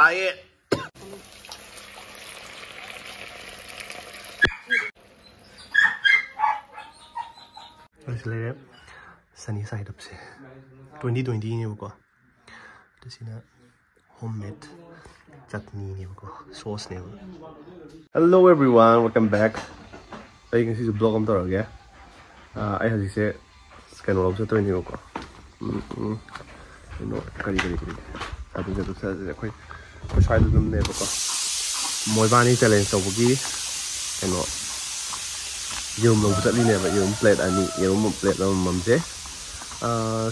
आइए इसलिए sunny side up से 2020 This is homemade chutney sauce hello everyone. Welcome back. Ay kasi sa vlog am to rage ah ay hasi se scan ulam sa to ni ko hmm. no kali kali kali sabi ko to sa ꯑꯩꯈꯣꯏ ꯁ꯭ꯋꯥꯏꯗ ꯑꯗꯨꯝꯅꯦꯕꯀꯣ ꯃꯣꯏꯕꯥꯅꯤ ꯆꯦꯂꯦꯟꯖ ꯇꯧꯕꯒꯤ ꯀꯩꯅꯣ ꯌꯦꯔꯨꯝ ꯂꯧꯕ ꯆꯠꯂꯤꯅꯦꯕ ꯌꯦꯔꯨꯝ ꯄ꯭ꯂꯦꯠ ꯑꯅꯤ ꯌꯦꯔꯨꯝ ꯄ꯭ꯂꯦꯠ ꯑꯃꯃꯝꯁꯦ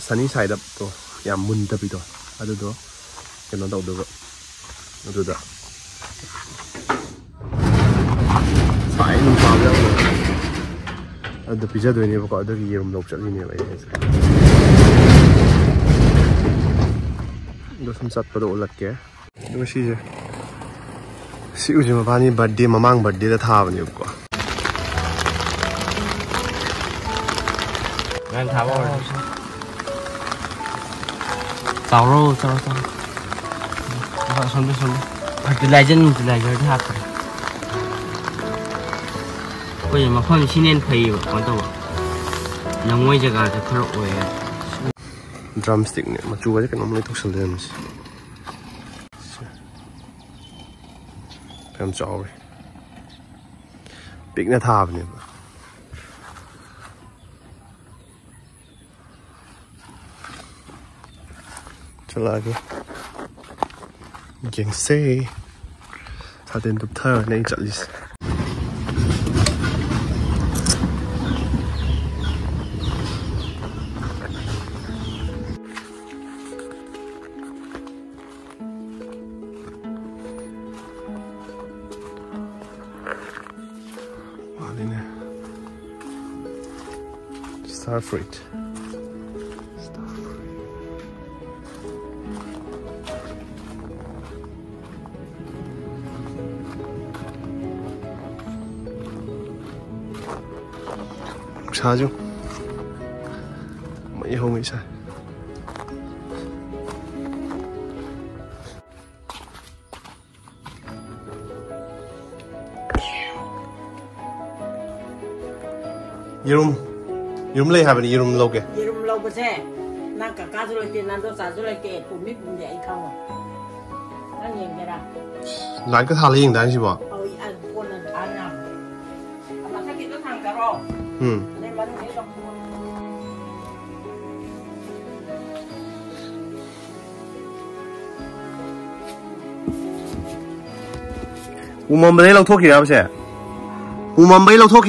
ꯁꯅꯤ ꯁꯥꯏꯠ ꯑꯞꯇꯣ ꯌꯥꯝ ꯃꯨꯟꯗꯕꯤꯗꯣ ꯑꯗꯨꯗꯣ ꯀꯩꯅꯣ ꯇꯧꯗꯕ ꯑꯗꯨꯗ ꯁꯥꯏ ꯅꯨꯡꯁꯥꯕ ꯌꯥꯎꯅ ꯑꯗꯨꯗ ꯄꯤꯖꯗꯣꯏꯅꯦꯕꯀꯣ ꯑꯗꯨꯒꯤ ꯌꯦꯔꯨꯝ ꯂꯧ ꯆꯠꯂꯤꯅꯦꯕ ꯑꯩ ꯍꯥꯏꯁꯦ ꯑꯗꯣ ꯁꯨꯝ ꯆꯠꯄꯗ ꯎꯠꯂꯛꯀꯦ ꯑꯗꯨꯒ ꯁꯤꯁꯦ ꯁꯤ ꯎꯁꯦ ꯃꯕꯥꯅꯤ ꯕꯔꯊꯗꯦ ꯃꯃꯥꯡ ꯕꯔꯊꯗꯦꯗ ꯊꯥꯕꯅꯦꯕꯀꯣ Ngang tháo vào Tàu rô, tàu rô, tàu Vợ xuống đi, xuống đi Fertilizer, fertilizer thì hạt rồi Bây giờ mà không xin nên phải có đâu Nằm ꯌꯥꯝ ꯆꯥꯎꯔꯦ ꯄꯤꯛꯅ ꯊꯥꯕꯅꯦꯕ ꯆꯠꯂꯛꯑꯒꯦ ꯌꯦꯡꯁꯦ ꯁꯥꯇꯤꯟ ꯇꯨꯞꯊꯔꯅꯦ ꯑꯩ ꯆꯠꯂꯤꯁꯦ starfruit. Sarju. Mấy hôm ấy sao? Jerome 이름 레이 하면 이름 로게. 이름 러브세 난 가까스로 때 난도 자주로 때 봄이 봄이 이 카고 난 얘기라 난그 살이 인단 시 봐. 어이 안 보는 안나 아마 사기도 상가로 응. 내 말은 해서 우먼 베이 로 토키라 보세. 우먼 베이 로 토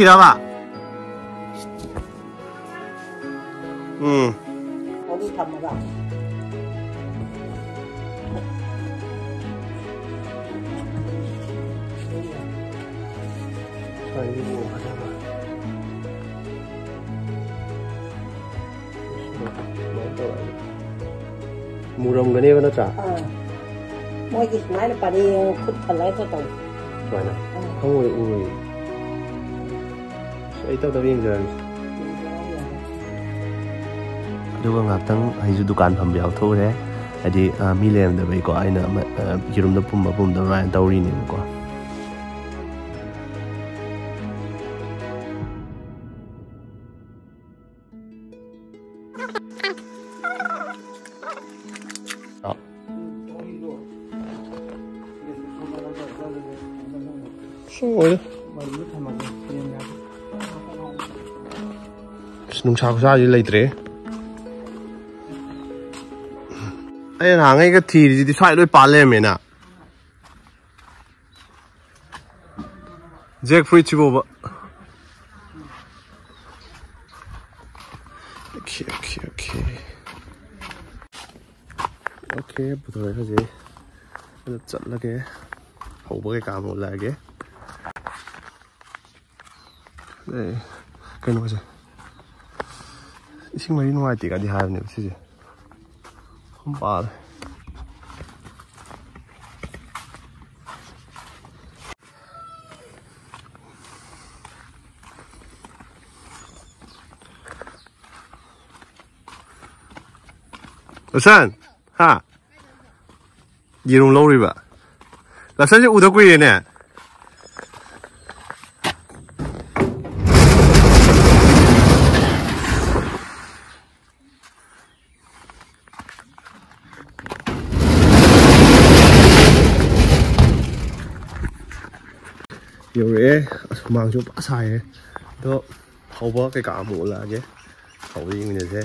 đi mua mà sao mà murom gani gana cha mo gi mai na pari khut phalai thôi tong chwa na không ui ui sai tao da ving jan duga ngak tang ai ju dukan pham biao tho re hadi mi lem da bai ko ai na yurum da pum ba pum da ran đi ni ko Ôi. 농사하고 사지 레이드래. 아니 나가 이거 뒤지디 사이로 빨래면아. 잭 프리치 보봐. 오케이 오케이 오케이. 오케이 부터 해야지. 이거 잘라게. 호박에 까먹을라게. 네, 그러는 거죠. 정말 이놈 아이띠가 니 하였네, 그치지? 험발. Lasan, ha? Yi rong lâu rồi bà. Lasan chứ ủ đâu quỷ này nè. rồi mang cho bác xài đó, hầu bó cái cả mũ là chứ hầu đi người thế.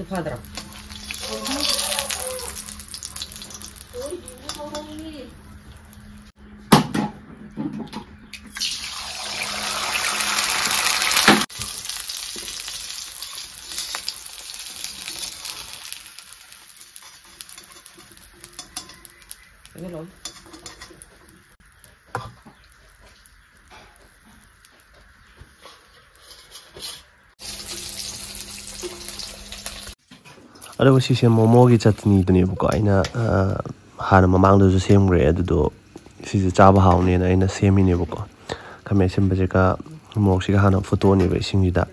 до квадра. 阿拉有时间摸摸伊只尼都尼布搞，伊那哈那妈妈都是同个样，都都，伊只嘴巴哈弄伊那伊那同个样伊尼布搞，哈们现在把只个摸西个哈那 photo 尼贝先做，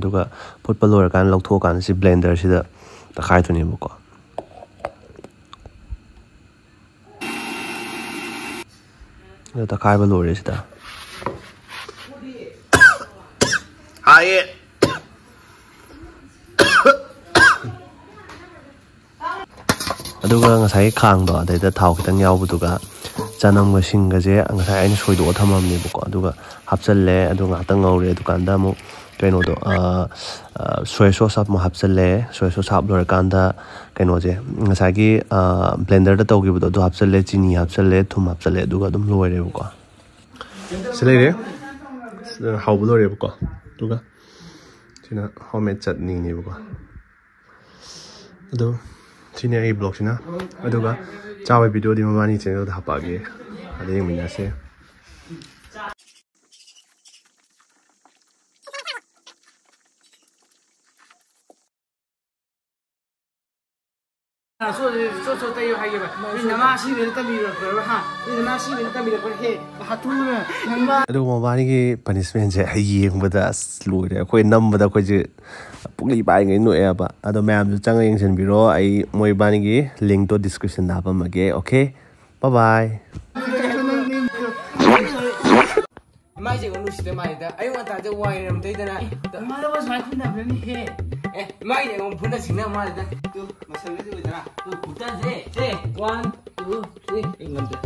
都个 put below 尔个捞 to 尔个是 blender 西的，打开同尼布搞，都打开 below 西的，哎耶！ꯑꯗꯨꯒ ꯉꯁꯥꯏꯒꯤ ꯈꯥꯡꯗꯣ ꯑꯗꯩꯗ ꯊꯥꯎ ꯈꯤꯇꯪ ꯌꯥꯎꯕꯗꯨꯒ ꯆꯅꯝꯒ ꯁꯤꯡꯒꯁꯦ ꯉꯁꯥꯏ ꯑꯩꯅ ꯁꯣꯏꯗꯣꯛꯑ ꯊꯝꯃꯝꯅꯦꯕꯀꯣ ꯑꯗꯨꯒ ꯍꯥꯞꯆꯜꯂꯦ ꯑꯗꯨ ꯉꯥꯏꯍꯥꯛꯇꯪ ꯉꯧꯔꯦ ꯑꯗꯨꯀꯥꯟꯗ ꯑꯃꯨꯛ ꯀꯩꯅꯣꯗꯣ ꯁꯣꯌꯥ ꯁꯣꯁ ꯑꯃꯨꯛ ꯍꯥꯞꯆꯜꯂꯦ ꯁꯣꯌꯥ ꯁꯣꯁ ꯍꯥꯞ ꯂꯣꯏꯔꯀꯥꯟꯗ ꯀꯩꯅꯣꯁꯦ ꯉꯁꯥꯏꯒꯤ ꯕ꯭ꯂꯦꯟꯗꯔꯗ ꯇꯧꯈꯤꯕꯗꯣ ꯑꯗꯨ ꯍꯥꯞꯆꯜꯂꯦ ꯆꯤꯅꯤ ꯍꯥꯞꯆꯜꯂꯦ ꯊꯨꯝ ꯍꯥꯞꯆꯜꯂꯦ ꯑꯗꯨꯒ ꯑꯗꯨꯝ ꯂꯣꯏꯔꯦꯕꯀꯣ ꯁꯤ ꯂꯩꯔꯦ ꯁꯤꯗ ꯍꯥꯎꯕ ꯂꯣꯏꯔꯦꯕꯀꯣ ꯑꯗꯨꯒ ꯁꯤꯅ ꯍꯣꯝꯃꯦꯗ ꯆꯠꯅꯤꯅꯦꯕꯀꯣ ꯑꯗꯣ senior A block ရှင်နော်အဲ့တော့ကကြားဝယ်ဗီဒီယိုဒီမှာမနီစင်တော့ဒါပါကြီးအဲ့ဒီမင်းနာစင် 소, 소, 떼요, 하기가. 우리 남아 시비를 떠밀어, 그러 하. 우리 남아 시비를 떠밀어, 그러 해. 하투는, 남아. ꯑꯗꯨꯒ ꯃꯕꯥꯅꯤꯒꯤ ꯄꯅꯤꯁꯃꯦꯟꯁꯦ ꯌꯦꯡꯕꯗ ꯑꯁ ꯂꯣꯏꯔꯦ ꯑꯩꯈꯣꯏ ꯅꯝꯕꯗ ꯑꯩꯈꯣꯏꯁꯦ ꯄꯨꯛꯂꯤ ꯄꯥꯏꯉꯩ ꯅꯣꯛꯑꯦꯕ ꯑꯗꯣ ꯃꯌꯥꯝꯁꯨ ꯆꯪꯉ ꯌꯦꯡꯁꯤꯟꯕꯤꯔꯣ ꯑꯩ ꯃꯣꯏ ꯏꯕꯥꯅꯤꯒꯤ ꯂꯤꯡꯛꯇꯣ ꯗꯤꯁꯀ꯭ꯔꯤꯞꯁꯟꯗ ꯍꯥꯞꯄꯝꯃꯒꯦ okay bye 마이제 오늘 시대 말이다. 아유 왔다 저 와이름 되잖아. 엄마도 와서 많이 큰다더니 해. 에 마이제 오늘 분다 지나 말이 Eh, mai dia pun dah sini mal dah. Tu, masa ni tu jarak. Tu buta je. Je, one, two, three. Ingat tu.